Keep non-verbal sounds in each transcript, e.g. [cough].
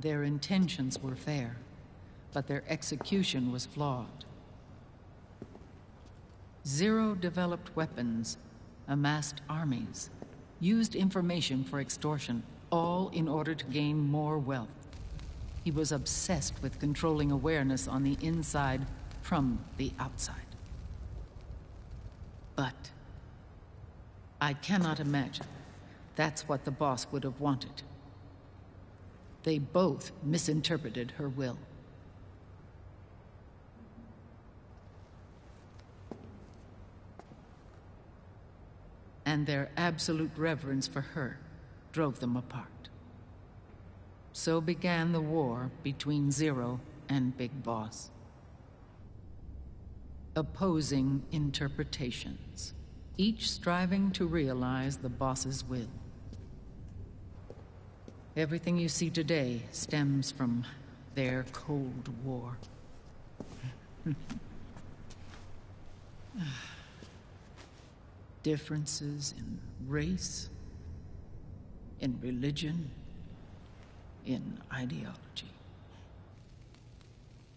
Their intentions were fair, but their execution was flawed. Zero developed weapons, amassed armies, used information for extortion, all in order to gain more wealth. He was obsessed with controlling awareness on the inside from the outside. But I cannot imagine that's what the boss would have wanted. They both misinterpreted her will. And their absolute reverence for her drove them apart. So began the war between Zero and Big Boss. Opposing interpretations, each striving to realize the boss's will. Everything you see today stems from their Cold War. [sighs] Differences in race, in religion, in ideology.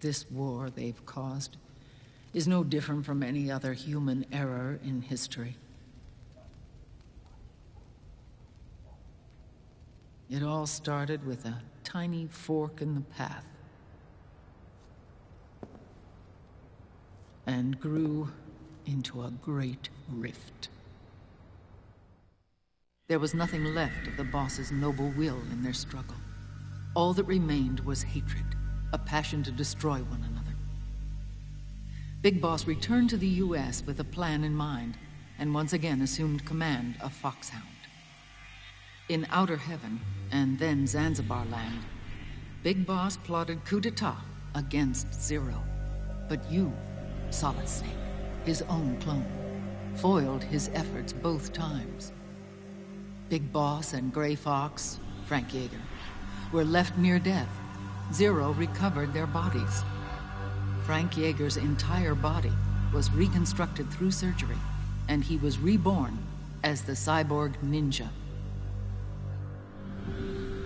This war they've caused is no different from any other human error in history. It all started with a tiny fork in the path. And grew into a great rift. There was nothing left of the boss's noble will in their struggle. All that remained was hatred, a passion to destroy one another. Big Boss returned to the U.S. with a plan in mind, and once again assumed command of Foxhound. In Outer Heaven, and then Zanzibar land, Big Boss plotted coup d'etat against Zero. But you, Solid Snake, his own clone, foiled his efforts both times. Big Boss and Gray Fox, Frank Jaeger, were left near death. Zero recovered their bodies. Frank Jaeger's entire body was reconstructed through surgery, and he was reborn as the cyborg ninja.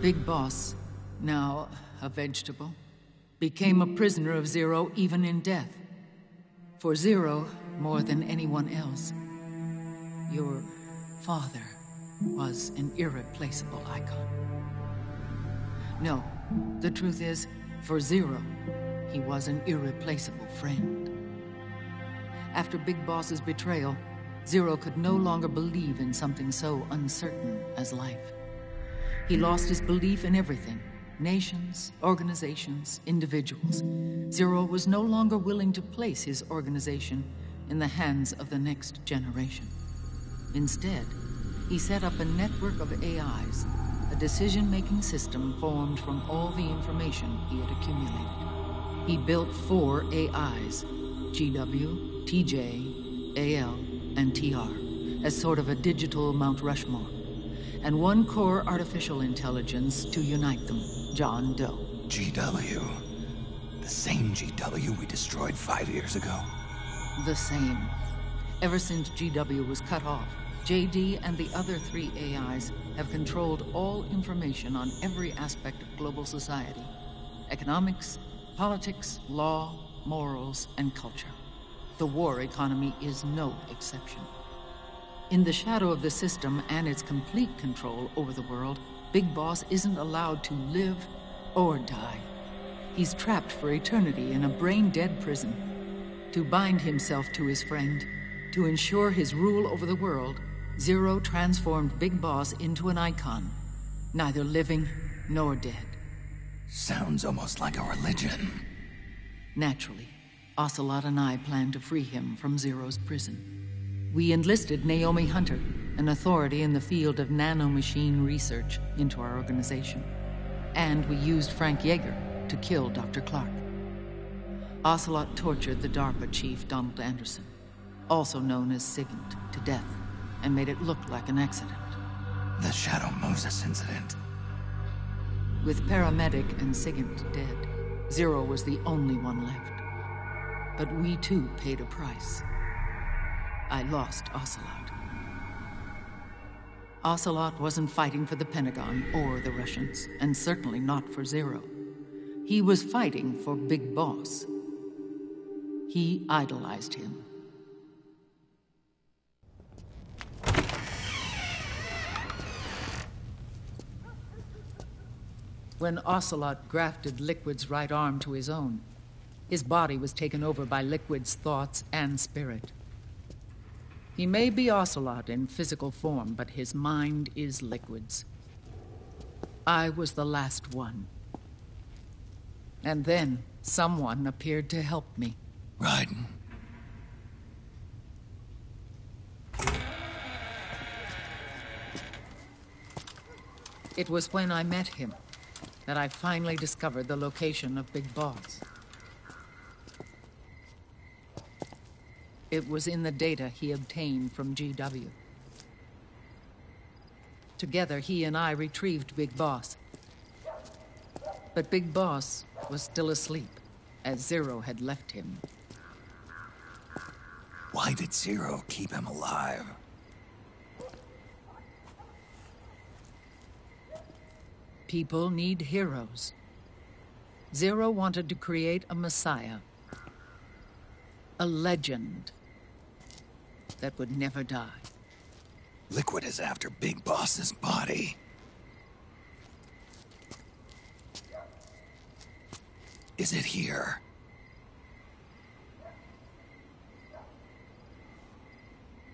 Big Boss, now a vegetable, became a prisoner of Zero even in death. For Zero, more than anyone else, your father was an irreplaceable icon. No, the truth is, for Zero, he was an irreplaceable friend. After Big Boss's betrayal, Zero could no longer believe in something so uncertain as life. He lost his belief in everything nations, organizations, individuals. Zero was no longer willing to place his organization in the hands of the next generation. Instead, he set up a network of AIs, a decision making system formed from all the information he had accumulated. He built four AIs GW, TJ, AL, and TR as sort of a digital Mount Rushmore and one core artificial intelligence to unite them, John Doe. GW. The same GW we destroyed five years ago. The same. Ever since GW was cut off, JD and the other three AIs have controlled all information on every aspect of global society economics, politics, law, morals, and culture. The war economy is no exception. In the shadow of the system and its complete control over the world, Big Boss isn't allowed to live or die. He's trapped for eternity in a brain dead prison. To bind himself to his friend, to ensure his rule over the world, Zero transformed Big Boss into an icon, neither living nor dead. Sounds almost like a religion. Naturally, Ocelot and I plan to free him from Zero's prison we enlisted Naomi Hunter, an authority in the field of nanomachine research, into our organization. And we used Frank Jaeger to kill Dr. Clark. Ocelot tortured the DARPA chief, Donald Anderson, also known as Sigint, to death, and made it look like an accident. The Shadow Moses incident. With Paramedic and Sigint dead, Zero was the only one left. But we too paid a price. I lost Ocelot. Ocelot wasn't fighting for the Pentagon or the Russians, and certainly not for Zero. He was fighting for Big Boss. He idolized him. When Ocelot grafted Liquid's right arm to his own, his body was taken over by Liquid's thoughts and spirit. He may be Ocelot in physical form, but his mind is Liquid's. I was the last one. And then someone appeared to help me. Raiden. It was when I met him that I finally discovered the location of Big Boss. It was in the data he obtained from GW. Together, he and I retrieved Big Boss. But Big Boss was still asleep, as Zero had left him. Why did Zero keep him alive? People need heroes. Zero wanted to create a messiah. A legend that would never die. Liquid is after Big Boss's body. Is it here?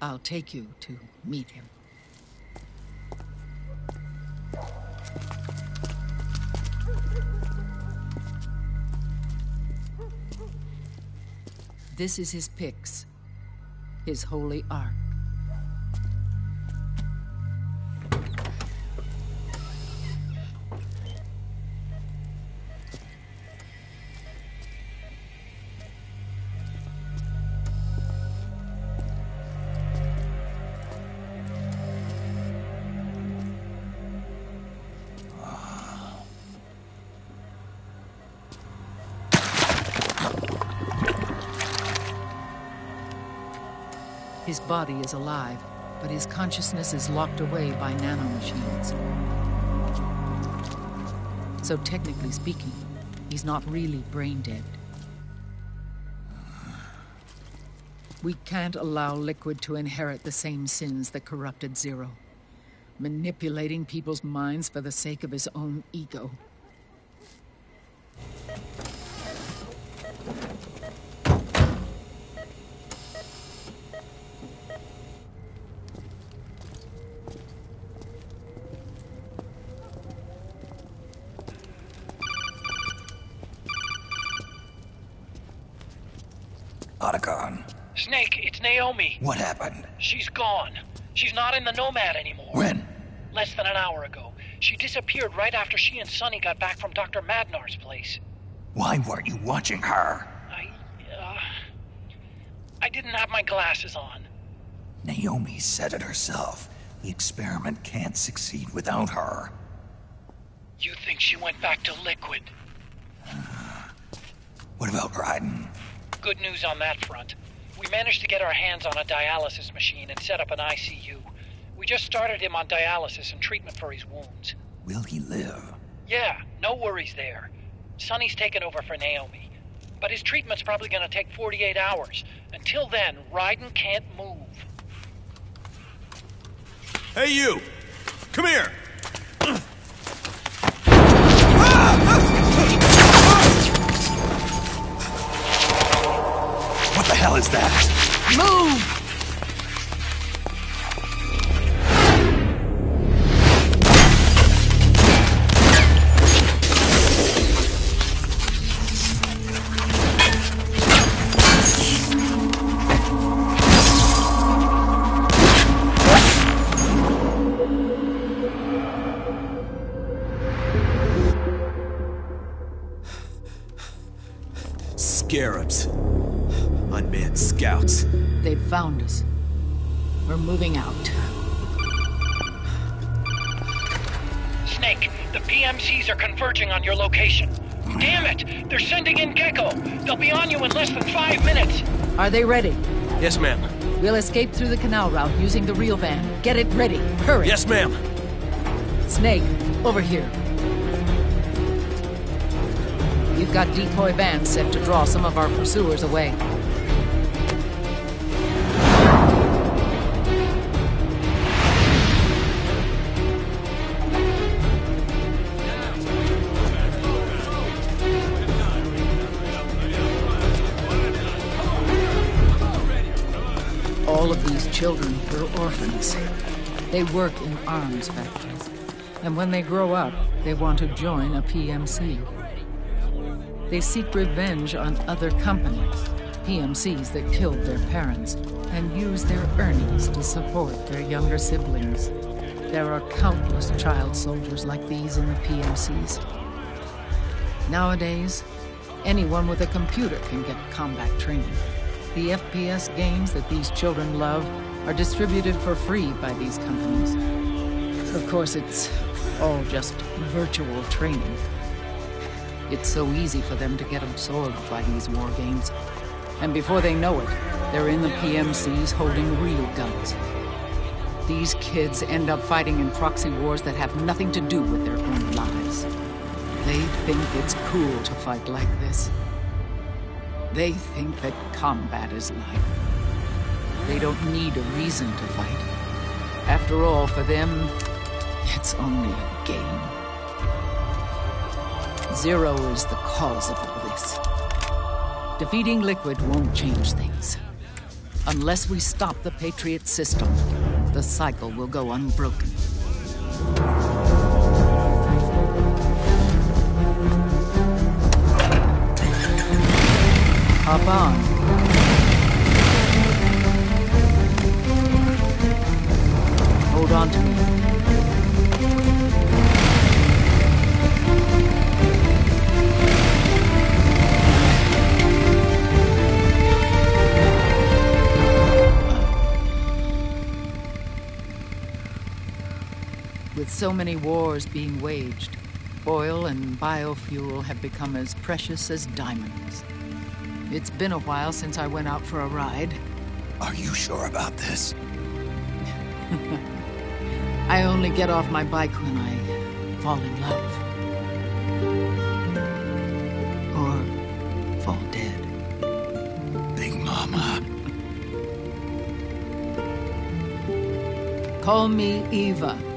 I'll take you to meet him. This is his pyx, his holy ark. Body is alive, but his consciousness is locked away by nanomachines. So technically speaking, he's not really brain dead. We can't allow Liquid to inherit the same sins that corrupted Zero. Manipulating people's minds for the sake of his own ego. Otacon. Snake, it's Naomi. What happened? She's gone. She's not in the Nomad anymore. When? Less than an hour ago. She disappeared right after she and Sonny got back from Dr. Madnar's place. Why weren't you watching her? I, uh... I didn't have my glasses on. Naomi said it herself. The experiment can't succeed without her. You think she went back to Liquid? What about Raiden? Good news on that front. We managed to get our hands on a dialysis machine and set up an ICU. We just started him on dialysis and treatment for his wounds. Will he live? Yeah, no worries there. Sonny's taken over for Naomi. But his treatment's probably gonna take 48 hours. Until then, Raiden can't move. Hey, you! Come here! The hell is that? Move! On your location. Damn it! They're sending in Gekko! They'll be on you in less than five minutes! Are they ready? Yes, ma'am. We'll escape through the canal route using the real van. Get it ready. Hurry. Yes, ma'am. Snake, over here. You've got decoy vans set to draw some of our pursuers away. Children were orphans. They work in arms factories. And when they grow up, they want to join a PMC. They seek revenge on other companies, PMCs that killed their parents, and use their earnings to support their younger siblings. There are countless child soldiers like these in the PMCs. Nowadays, anyone with a computer can get combat training. The FPS games that these children love are distributed for free by these companies. Of course, it's all just virtual training. It's so easy for them to get absorbed by these war games. And before they know it, they're in the PMCs holding real guns. These kids end up fighting in proxy wars that have nothing to do with their own lives. They think it's cool to fight like this. They think that combat is life. They don't need a reason to fight. After all, for them, it's only a game. Zero is the cause of all this. Defeating Liquid won't change things. Unless we stop the Patriot system, the cycle will go unbroken. Hop on. Hold on to me. With so many wars being waged, oil and biofuel have become as precious as diamonds. It's been a while since I went out for a ride. Are you sure about this? I only get off my bike when I fall in love. Or fall dead. Big Mama. Call me Eva.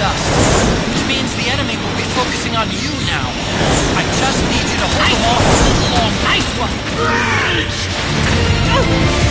Dust, which means the enemy will be focusing on you now. I just need you to hold them off a little longer. Nice one!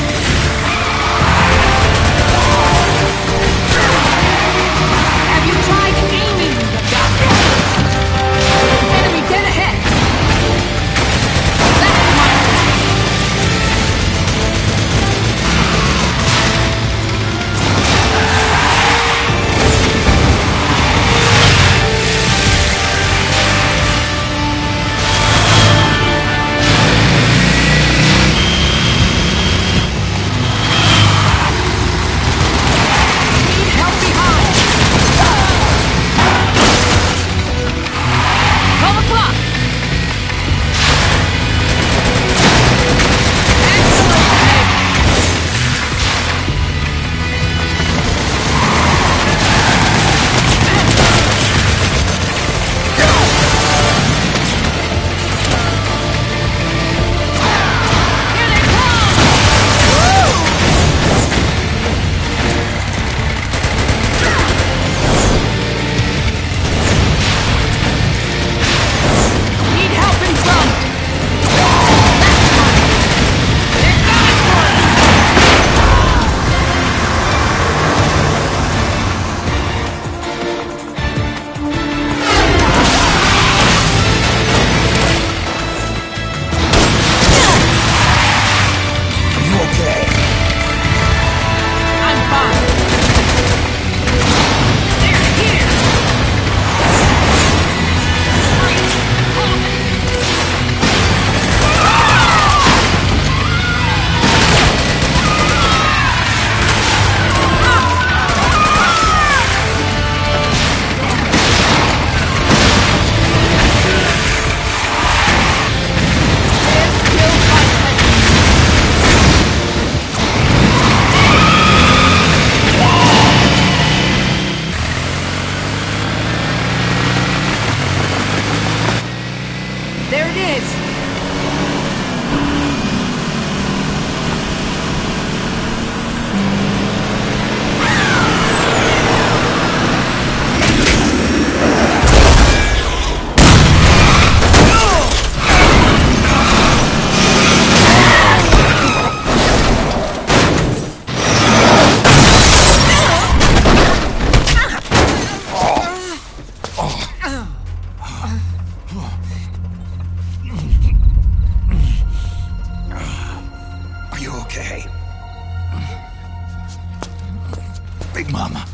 Big Mama,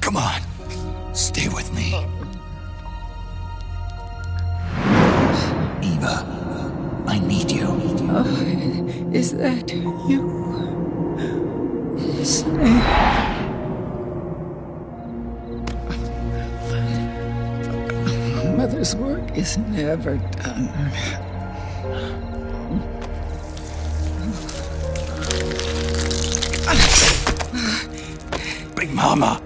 come on. Stay with me. Eva, I need you. Oh, is that you? Snake. Mother's work is never done. Mama.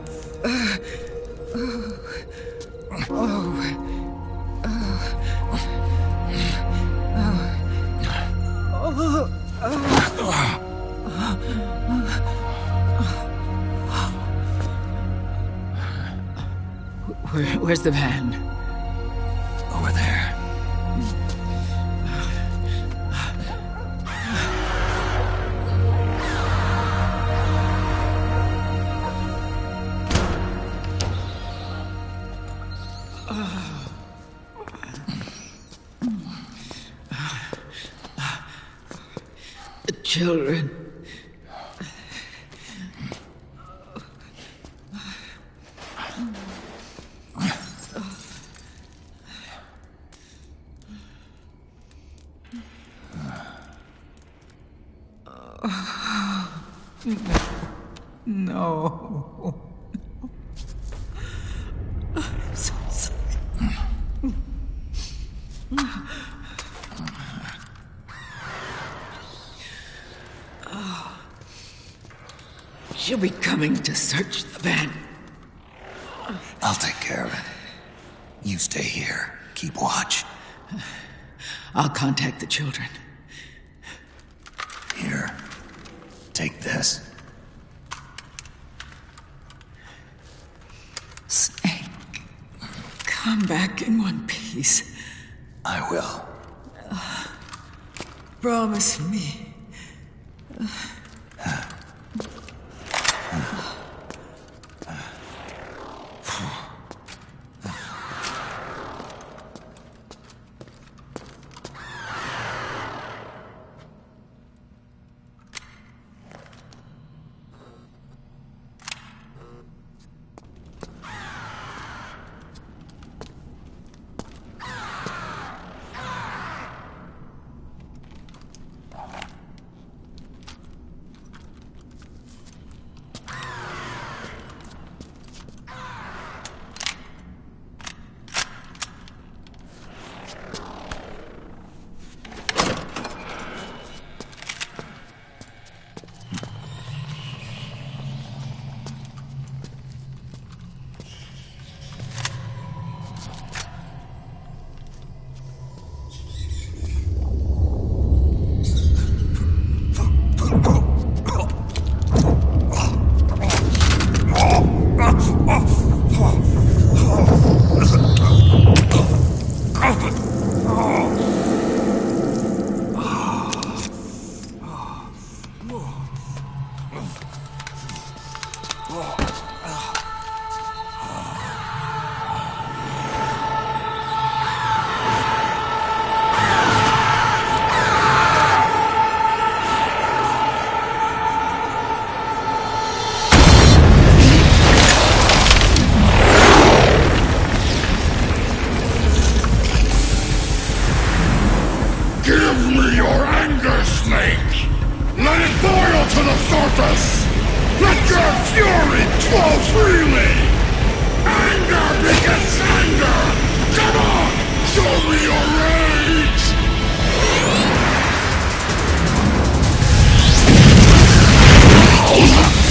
Where, where's the van? Over there. She'll be coming to search the van. I'll take care of it. You stay here. Keep watch. I'll contact the children. Here. Take this. Snake. Come back in one piece. I will. Promise me. Give me your anger, Snake! Let it boil to the surface! Let your fury flow freely! Anger begets anger! Come on! Show me your rage! Oh.